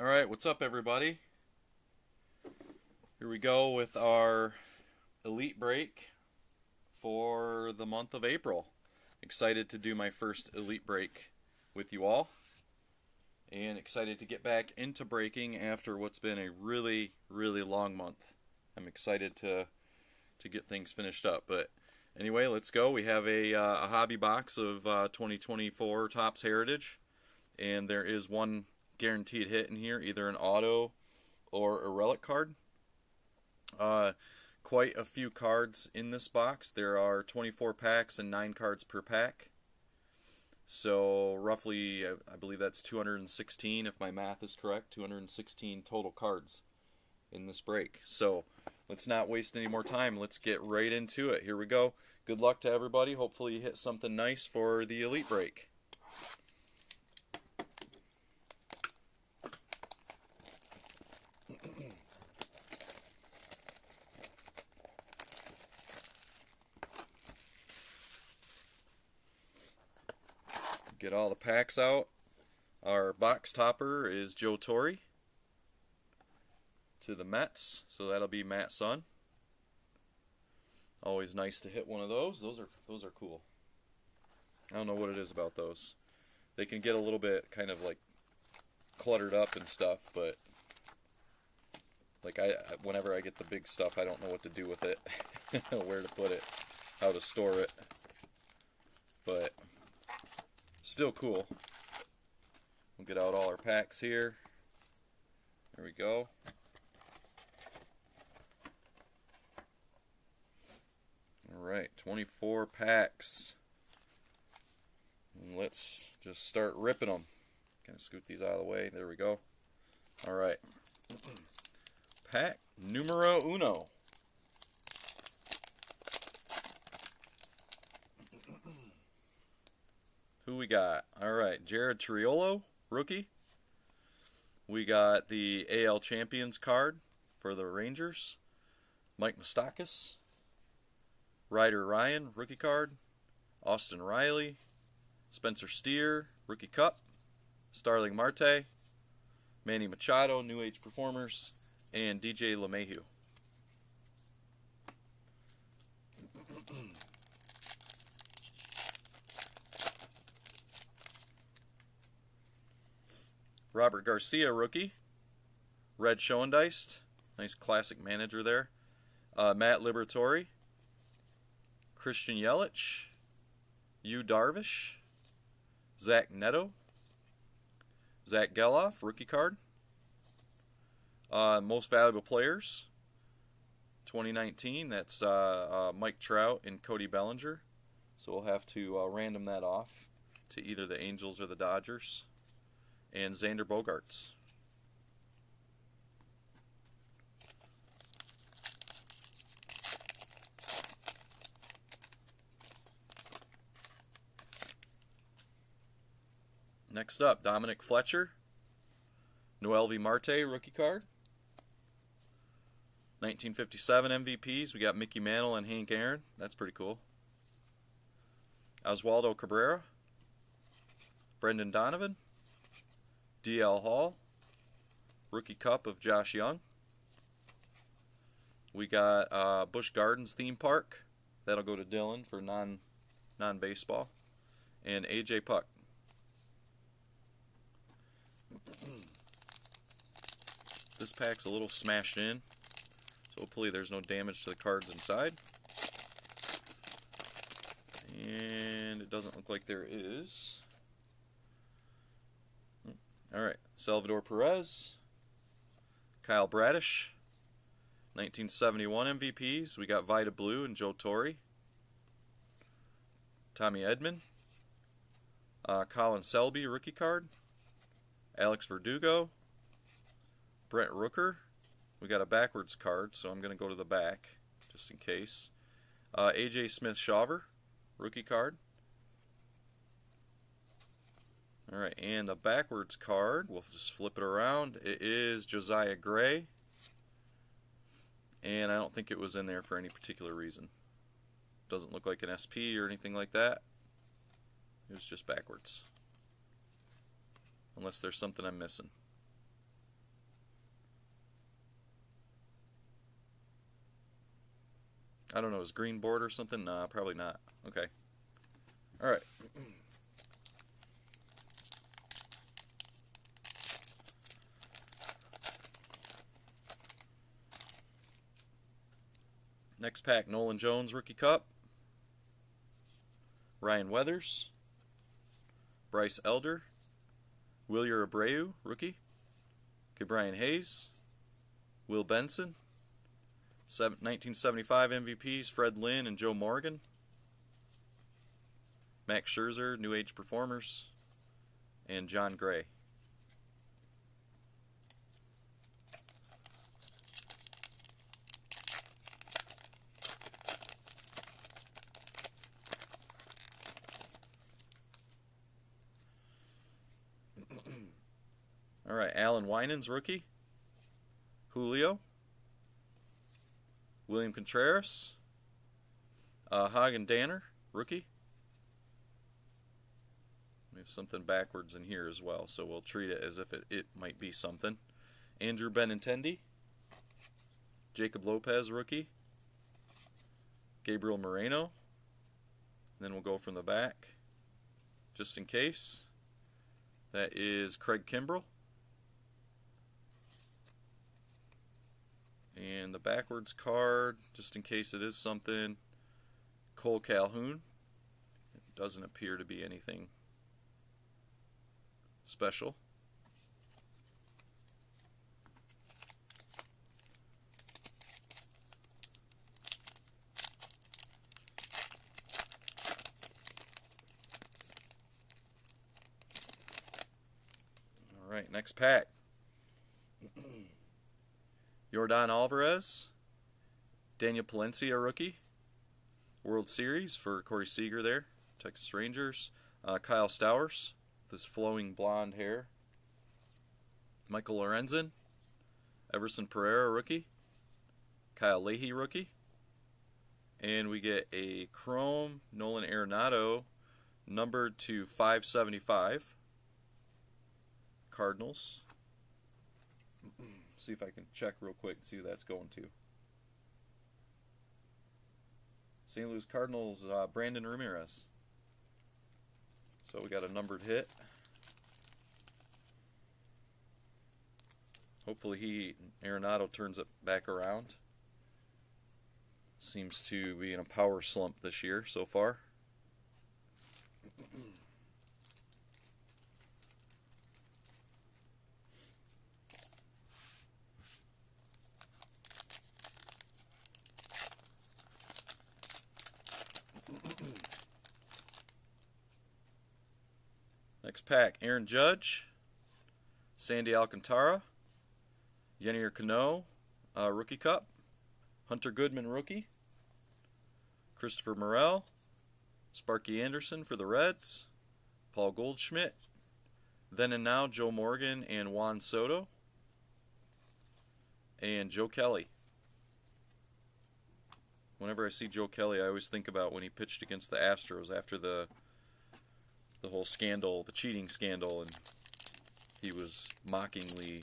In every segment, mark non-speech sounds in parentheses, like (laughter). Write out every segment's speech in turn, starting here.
All right, what's up, everybody? Here we go with our elite break for the month of April. Excited to do my first elite break with you all, and excited to get back into breaking after what's been a really, really long month. I'm excited to to get things finished up, but anyway, let's go. We have a, uh, a hobby box of uh, 2024 Topps Heritage, and there is one guaranteed hit in here, either an auto or a relic card. Uh, quite a few cards in this box. There are 24 packs and 9 cards per pack. So roughly, I believe that's 216 if my math is correct, 216 total cards in this break. So let's not waste any more time. Let's get right into it. Here we go. Good luck to everybody. Hopefully you hit something nice for the elite break. Get all the packs out. Our box topper is Joe Torre to the Mets, so that'll be Matt Sun. Always nice to hit one of those. Those are those are cool. I don't know what it is about those. They can get a little bit kind of like cluttered up and stuff, but like I whenever I get the big stuff, I don't know what to do with it, (laughs) where to put it, how to store it. But still cool. We'll get out all our packs here. There we go. Alright, 24 packs. And let's just start ripping them. Kind of scoot these out of the way. There we go. Alright. (clears throat) Pack numero uno. Got? Alright, Jared Triolo, rookie. We got the AL Champions card for the Rangers. Mike Moustakas. Ryder Ryan, rookie card. Austin Riley. Spencer Steer, rookie cup. Starling Marte. Manny Machado, New Age Performers. And DJ LeMahieu. Robert Garcia, rookie. Red Schoendienst. Nice classic manager there. Uh, Matt Liberatore. Christian Yelich. Yu Darvish. Zach Neto. Zach Gelof, rookie card. Uh, most valuable players. 2019, that's uh, uh, Mike Trout and Cody Bellinger. So we'll have to uh, random that off to either the Angels or the Dodgers and Xander Bogaerts. Next up, Dominic Fletcher. Noelvi Marte, rookie card. 1957 MVPs. We got Mickey Mantle and Hank Aaron. That's pretty cool. Oswaldo Cabrera. Brendan Donovan. DL Hall, rookie cup of Josh Jung. We got uh, Busch Gardens theme park. That'll go to Dylan for non non baseball, and AJ Puk. this pack's a little smashed in, so hopefully there's no damage to the cards inside. And it doesn't look like there is. All right, Salvador Perez, Kyle Bradish, 1971 MVPs. We got Vida Blue and Joe Torre, Tommy Edman, uh, Colin Selby rookie card, Alex Verdugo, Brent Rooker. We got a backwards card, so I'm going to go to the back just in case. Uh, AJ Smith Shawver rookie card. All right, and the backwards card, we'll just flip it around. It is Josiah Gray. And I don't think it was in there for any particular reason. Doesn't look like an SP or anything like that. It was just backwards. Unless there's something I'm missing. I don't know, is green board or something? Nah, probably not. Okay. All right. Next pack, Nolan Jones, Rookie Cup. Ryan Weathers. Bryce Elder. Wilyer Abreu, rookie. Brian Hayes. Will Benson. 1975 MVPs, Fred Lynn and Joe Morgan. Max Scherzer, New Age Performers. And Jon Gray. Right, Allan Winans, rookie. Julio. William Contreras. Uh, Hagen Danner, rookie. We have something backwards in here as well, so we'll treat it as if it, it might be something. Andrew Benintendi. Jacob Lopez, rookie. Gabriel Moreno. Then we'll go from the back, just in case. That is Craig Kimbrel. And the backwards card, just in case it is something, Cole Calhoun. It doesn't appear to be anything special. All right, next pack. Yordan Alvarez, Daniel Palencia, rookie. World Series for Corey Seager there, Texas Rangers. Uh, Kyle Stowers, this flowing blonde hair. Michael Lorenzen, Everson Pereira, rookie. Kyle Leahy, rookie. And we get a Chrome Nolan Arenado, numbered to 575. Cardinals see if I can check real quick and see who that's going to. St. Louis Cardinals, uh, Brandon Ramirez. So we got a numbered hit. Hopefully he, Arenado, turns it back around. Seems to be in a power slump this year so far. Next pack, Aaron Judge, Sandy Alcantara, Yennier Cano, uh, Rookie Cup, Hunter Goodman, Rookie, Christopher Morel, Sparky Anderson for the Reds, Paul Goldschmidt, then and now Joe Morgan and Juan Soto, and Joe Kelly. Whenever I see Joe Kelly, I always think about when he pitched against the Astros after the the whole scandal, the cheating scandal, and he was mockingly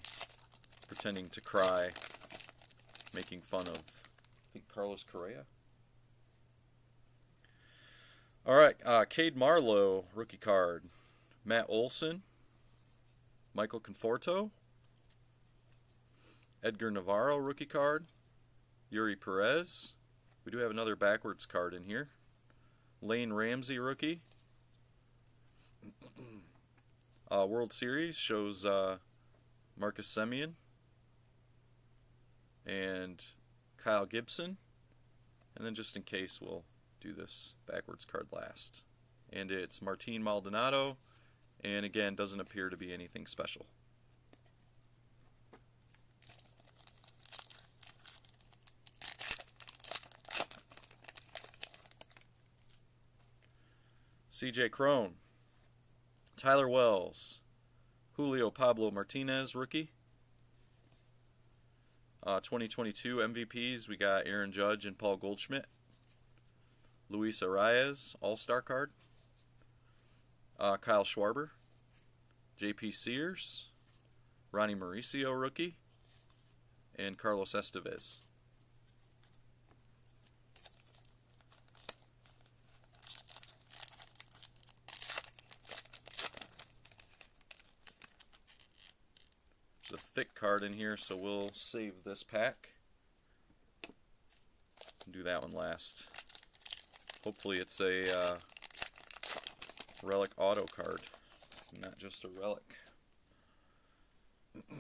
pretending to cry, making fun of, I think, Carlos Correa. All right, uh, Cade Marlowe, rookie card. Matt Olson, Michael Conforto, Edgar Navarro, rookie card. Eury Perez. We do have another backwards card in here. Lane Ramsey, rookie. Uh, World Series shows uh, Marcus Semien and Kyle Gibson. And then just in case, we'll do this backwards card last. And it's Martin Maldonado. And again, doesn't appear to be anything special. CJ Cron. Tyler Wells, Julio Pablo Martinez, rookie. Uh, 2022 MVPs, we got Aaron Judge and Paul Goldschmidt. Luis Arraez, All Star card. Uh, Kyle Schwarber, JP Sears, Ronnie Mauricio, rookie, and Carlos Estevez. Thick card in here, so we'll save this pack. Do that one last. Hopefully it's a uh, relic auto card, not just a relic. (clears throat)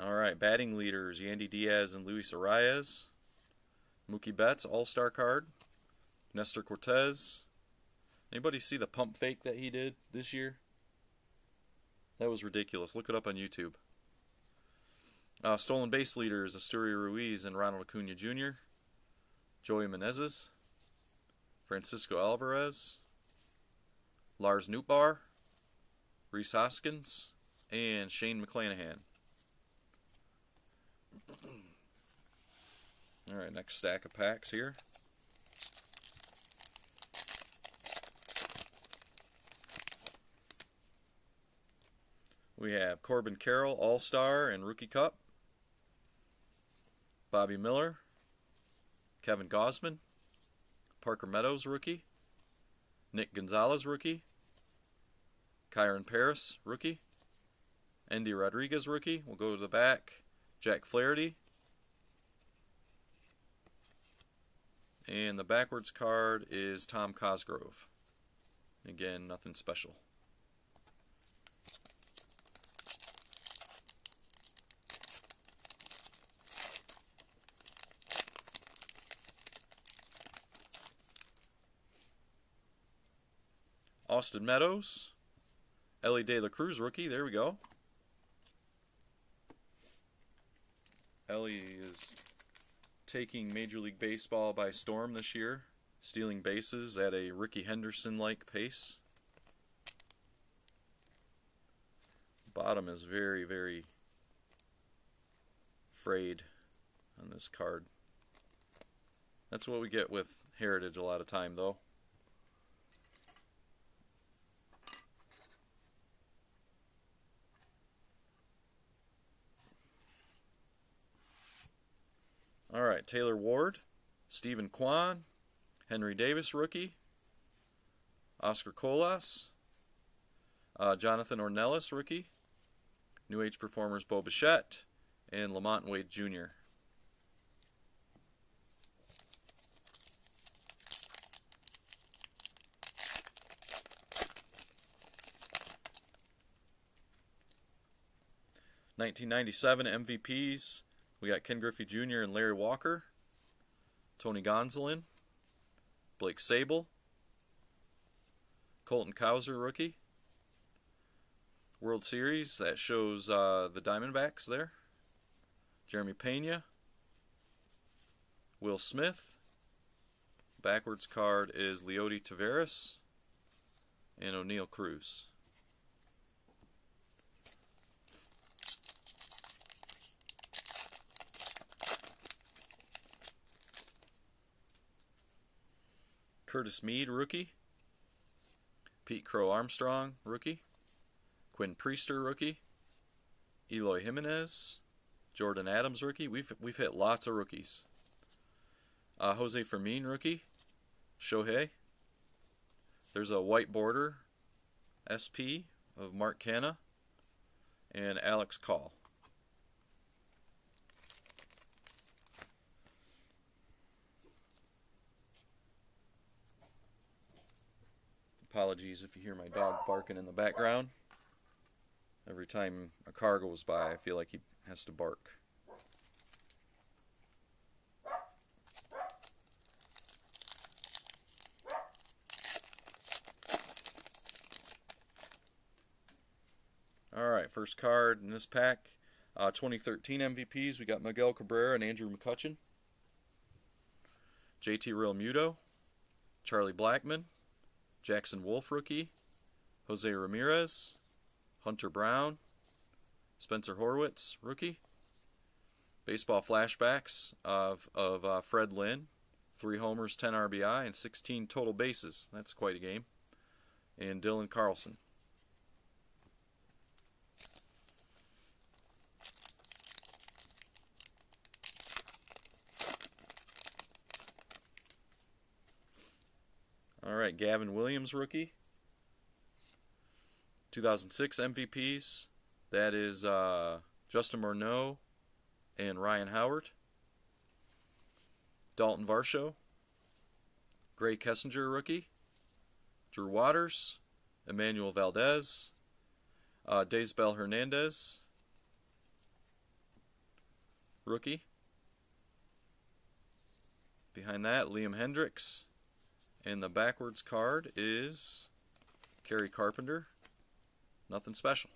All right, batting leaders: Yandy Diaz and Luis Arraez. Mookie Betts, All-Star card. Nestor Cortes. Anybody see the pump fake that he did this year? That was ridiculous. Look it up on YouTube. Uh, stolen base leaders: Esteury Ruiz and Ronald Acuna Jr. Joey Meneses. Francisco Alvarez. Lars Nootbaar. Rhys Hoskins. And Shane McClanahan. (clears throat) All right, next stack of packs here. We have Corbin Carroll, All Star and Rookie Cup. Bobby Miller. Kevin Gausman, Parker Meadows, rookie. Nick Gonzalez, rookie. Kyren Paris, rookie. Andy Rodriguez, rookie. We'll go to the back. Jack Flaherty. And the backwards card is Tom Cosgrove. Again, nothing special. Austin Meadows. Elly De La Cruz rookie. There we go. Elly is taking Major League Baseball by storm this year, stealing bases at a Rickey Henderson like pace. Bottom is very, very frayed on this card. That's what we get with Heritage a lot of time, though. All right, Taylor Ward, Steven Kwan, Henry Davis, rookie, Oscar Colas, uh, Jonathan Ornelas, rookie, New Age Performers Bo Bichette, and LaMonte Wade Jr. Nineteen ninety seven MVPs we got Ken Griffey Jr. and Larry Walker, Tony Gonzalez, Blake Sabol, Colton Cowser, rookie. World Series, that shows uh, the Diamondbacks there. Jeremy Pena, Will Smith. Backwards card is Leody Taveras and Oneil Cruz. Curtis Mead, rookie. Pete Crow Armstrong, rookie. Quinn Priester, rookie. Eloy Jimenez. Jordan Adams, rookie. We've, we've hit lots of rookies. Uh, Jose Fermin, rookie. Shohei. There's a white border SP of Mark Canha and Alex Call. Apologies if you hear my dog barking in the background. Every time a car goes by, I feel like he has to bark. All right, first card in this pack. Uh, 2013 MVPs, we got Miguel Cabrera and Andrew McCutchen. JT Real Realmuto, Charlie Blackmon, Jackson Wolf rookie, Jose Ramirez, Hunter Brown, Spencer Horwitz rookie, baseball flashbacks of of uh, Fred Lynn, three homers, 10 RBI, and 16 total bases. That's quite a game. And Dylan Carlson. All right, Gavin Williams rookie. 2006 MVPs. That is uh, Justin Morneau, and Ryan Howard. Dalton Varsho, Grae Kessinger, rookie. Drew Waters, Enmanuel Valdez, uh, Bell Hernandez, rookie. Behind that, Liam Hendriks. And the backwards card is Kerry Carpenter. Nothing special.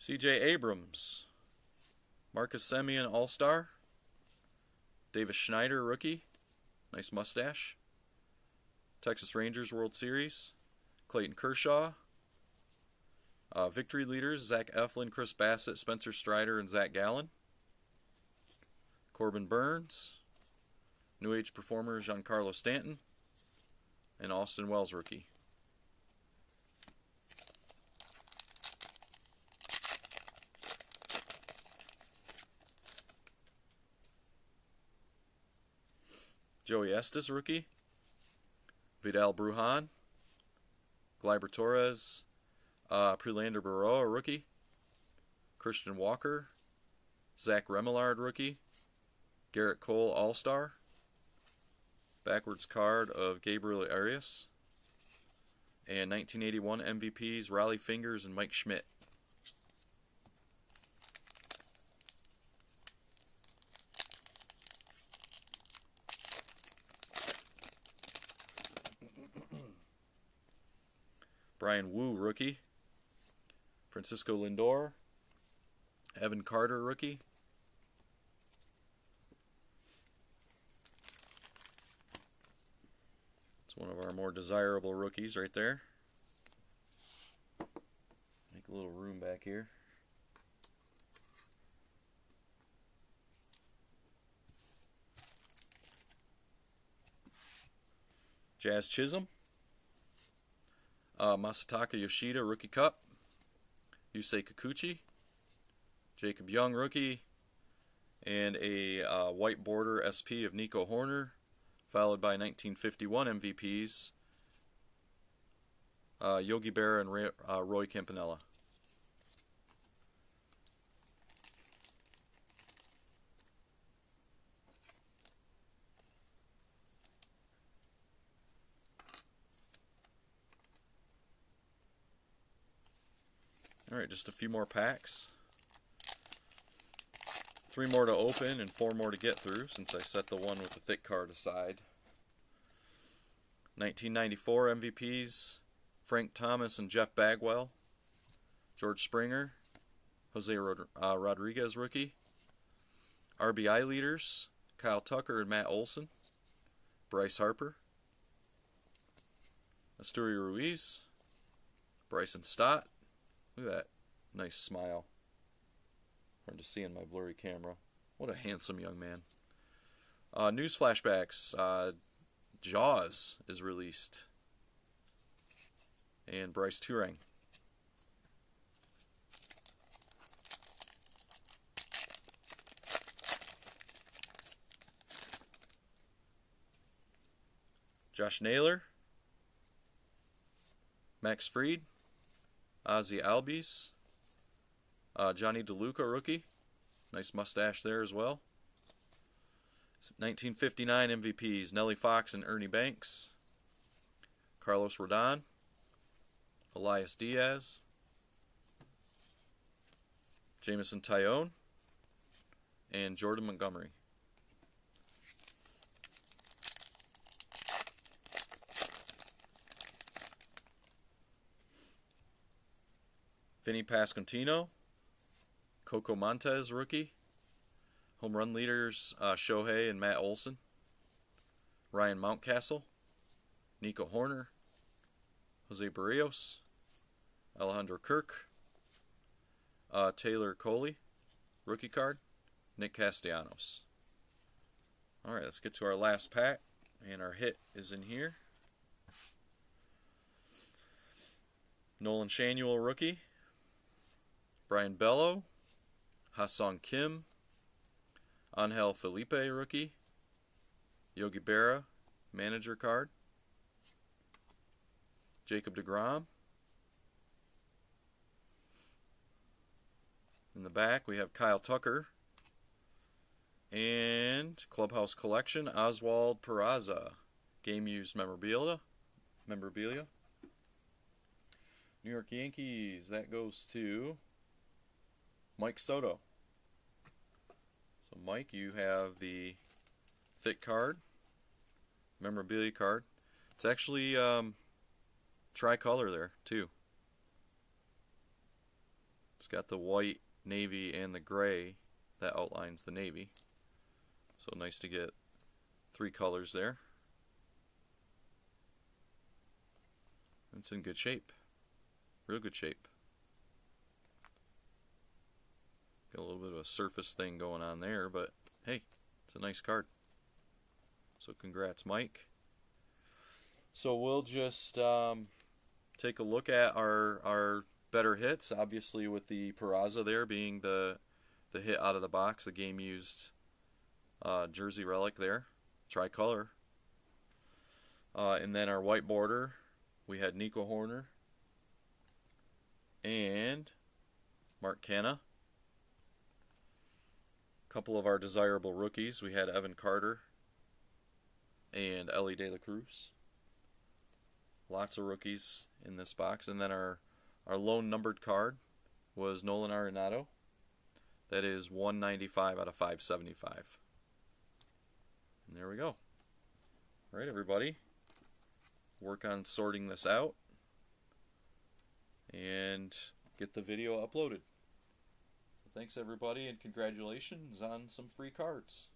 CJ Abrams, Marcus Semien All Star, Davis Schneider rookie, nice mustache, Texas Rangers World Series, Clayton Kershaw, uh, victory leaders Zach Eflin, Chris Bassitt, Spencer Strider, and Zach Gallen, Corbin Burnes. New Age performer Giancarlo Stanton, and Austin Wells rookie. Joey Estes, rookie. Vidal Brujan. Gleyber Torres. Uh, Prelander Berroa, rookie. Christian Walker. Zach Remillard, rookie. Gerrit Cole, All Star. Backwards card of Gabriel Arias. And 1981 MVPs Rollie Fingers and Mike Schmidt. Bryan Woo, rookie. Francisco Lindor. Evan Carter, rookie. It's one of our more desirable rookies right there. Make a little room back here. Jazz Chisholm. Uh, Masataka Yoshida, Rookie Cup. Yusei Kikuchi. Jacob Young, Rookie. And a uh, white border SP of Nico Hoerner, followed by 1951 MVPs. Uh, Yogi Berra and Ray, uh, Roy Campanella. Alright, just a few more packs. Three more to open and four more to get through since I set the one with the thick card aside. 1994 MVPs, Frank Thomas and Jeff Bagwell. George Springer, Jose Rod uh, Rodriguez rookie. RBI leaders, Kyle Tucker and Matt Olson. Bryce Harper. Esteury Ruiz. Bryson Stott. Look at that nice smile. Hard to see in my blurry camera. What a handsome young man. Uh, news flashbacks. Uh, Jaws is released. And Brice Turang. Josh Naylor. Max Fried. Ozzie Albies. Uh, Jonny DeLuca, rookie. Nice mustache there as well. 1959 MVPs Nellie Fox and Ernie Banks. Carlos Rodon. Elias Diaz. Jameson Taillon. And Jordan Montgomery. Vinny Pasquantino, Coco Montes, rookie. Home run leaders uh, Shohei and Matt Olson. Ryan Mountcastle, Nico Hoerner, Jose Berrios, Alejandro Kirk, uh, Taylor Coley, rookie card, Nick Castellanos. All right, let's get to our last pack, and our hit is in here. Nolan Schanuel, rookie. Brayan Bello, Ha-Seong Kim, Angel Felipe rookie, Yogi Berra, manager card. Jacob DeGrom. In the back, we have Kyle Tucker. And Clubhouse Collection, Oswald Peraza. Game used memorabilia. Memorabilia. New York Yankees, that goes to Mike Soto. So, Mike, you have the thick card, memorabilia card. It's actually um, tricolor there, too. It's got the white, navy, and the gray that outlines the navy. So, nice to get three colors there. It's in good shape. Real good shape. Got a little bit of a surface thing going on there, but hey, it's a nice card. So congrats, Mike. So we'll just um, take a look at our our better hits. Obviously, with the Peraza there being the the hit out of the box, the game used uh, jersey relic there, tricolor. Uh, and then our white border, we had Nico Hoerner and Mark Canha couple of our desirable rookies. We had Evan Carter and Elly De La Cruz. Lots of rookies in this box. And then our, our lone numbered card was Nolan Arenado. That is 195 out of 575. And there we go. All right, everybody. Work on sorting this out and get the video uploaded. Thanks, everybody, and congratulations on some free cards.